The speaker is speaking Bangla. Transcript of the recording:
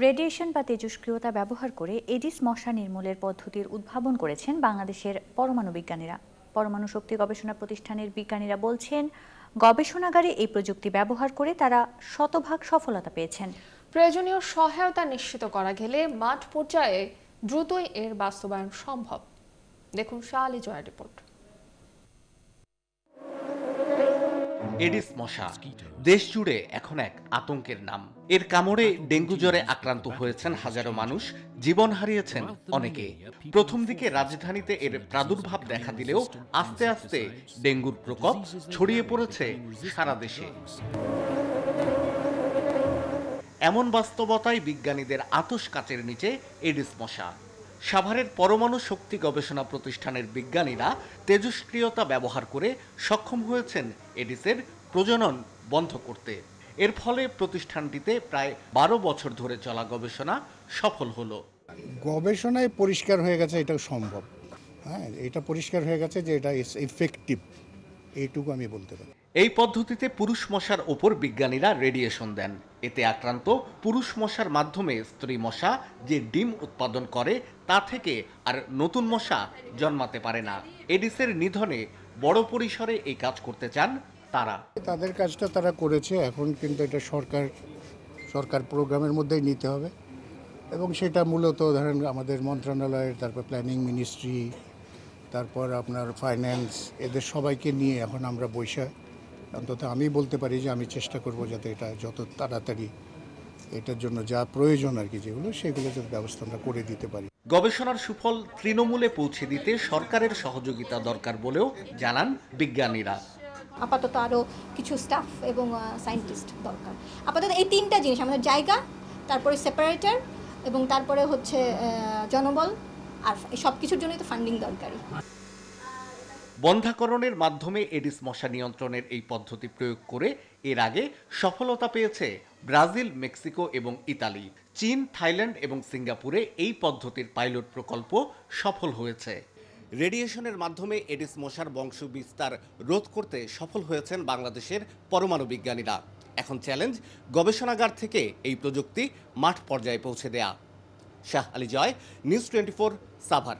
রেডিয়েশন বা তেজস্ক্রিয়তা ব্যবহার করে এডিস মশা নির্মূলের পদ্ধতির উদ্ভাবন করেছেন বাংলাদেশের পরমাণু বিজ্ঞানীরা। পরমাণু শক্তি গবেষণা প্রতিষ্ঠানের বিজ্ঞানীরা বলছেন, গবেষণাগারে এই প্রযুক্তি ব্যবহার করে তারা শতভাগ সফলতা পেয়েছেন। প্রয়োজনীয় সহায়তা নিশ্চিত করা গেলে মাঠ পর্যায়ে দ্রুতই এর বাস্তবায়ন সম্ভব। দেখুন শাহ আলী জয়ের রিপোর্ট। এডিস মশা। দেশ জুড়ে এখন এক আতঙ্কের নাম। এর কামড়ে ডেঙ্গু জ্বরে আক্রান্ত হয়েছেন হাজারো মানুষ। জীবন হারিয়েছেন অনেকে। প্রথম দিকে রাজধানীতে এর প্রাদুর্ভাব দেখা দিলেও আস্তে আস্তে ডেঙ্গুর প্রকোপ ছড়িয়ে পড়েছে সারা দেশে। এমন বাস্তবতায় বিজ্ঞানীদের আতস কাচের নিচে এডিস মশা। সাভারের পরমাণু শক্তি গবেষণা প্রতিষ্ঠানের বিজ্ঞানীরা তেজস্ক্রিয়তা ব্যবহার করে সক্ষম হয়েছেন এডিসের প্রজনন বন্ধ করতে। এর ফলে প্রতিষ্ঠানটিতে প্রায় বারো বছর ধরে চলা গবেষণা সফল হলো। গবেষণায় পরিষ্কার হয়ে গেছে এটা সম্ভব। হ্যাঁ এটা পরিষ্কার হয়ে গেছে যে এটা ইফেক্টিভ এইটুকু আমি বলতে পারি। এই পদ্ধতিতে পুরুষ মশার ওপর বিজ্ঞানীরা রেডিয়েশন দেন। এতে আক্রান্ত পুরুষ মশার মাধ্যমে স্ত্রী মশা যে ডিম উৎপাদন করে তা থেকে আর নতুন মশা জন্মাতে পারে না। এডিসের নিধনে বড় পরিসরে এই কাজ করতে চান তারা। তাদের কাজটা তারা করেছে এখন কিন্তু এটা সরকার সরকার প্রোগ্রামের মধ্যেই নিতে হবে। এবং সেটা মূলত ধরেন আমাদের মন্ত্রণালয়ের তারপর প্ল্যানিং মিনিস্ট্রি তারপর আপনার ফাইন্যান্স এদের সবাইকে নিয়ে এখন আমরা বৈশা অন্তত আমি বলতে পারি যে আমি চেষ্টা করব যাতে এটা যত তাড়াতাড়ি এটার জন্য যা প্রয়োজন আর কি যেগুলো সেগুলো যাতে ব্যবস্থা আমরা করে দিতে পারি। গবেষণার সুফল তৃণমূলে পৌঁছে দিতে সরকারের সহযোগিতা দরকার বলেও জানান বিজ্ঞানীরা। আপাতত আরও কিছু স্টাফ এবং সায়েন্টিস্ট দরকার। আপাতত এই তিনটা জিনিস, আমাদের জায়গা, তারপরে সেপারেটার এবং তারপরে হচ্ছে জনবল, আর সব কিছুর জন্যই তো ফান্ডিং দরকারি বন্ধাকরণের মাধ্যমে এডিস মশা নিয়ন্ত্রণের এই পদ্ধতি প্রয়োগ করে এর আগে সফলতা পেয়েছে ব্রাজিল, মেক্সিকো এবং ইতালি। চীন, থাইল্যান্ড এবং সিঙ্গাপুরে এই পদ্ধতির পাইলট প্রকল্প সফল হয়েছে। রেডিয়েশনের মাধ্যমে এডিস মশার বংশ বিস্তার রোধ করতে সফল হয়েছেন বাংলাদেশের পরমাণু বিজ্ঞানীরা। এখন চ্যালেঞ্জ, গবেষণাগার থেকে এই প্রযুক্তি মাঠ পর্যায়ে পৌঁছে দেয়া। Shah Ali Joy, news twenty four, Savar.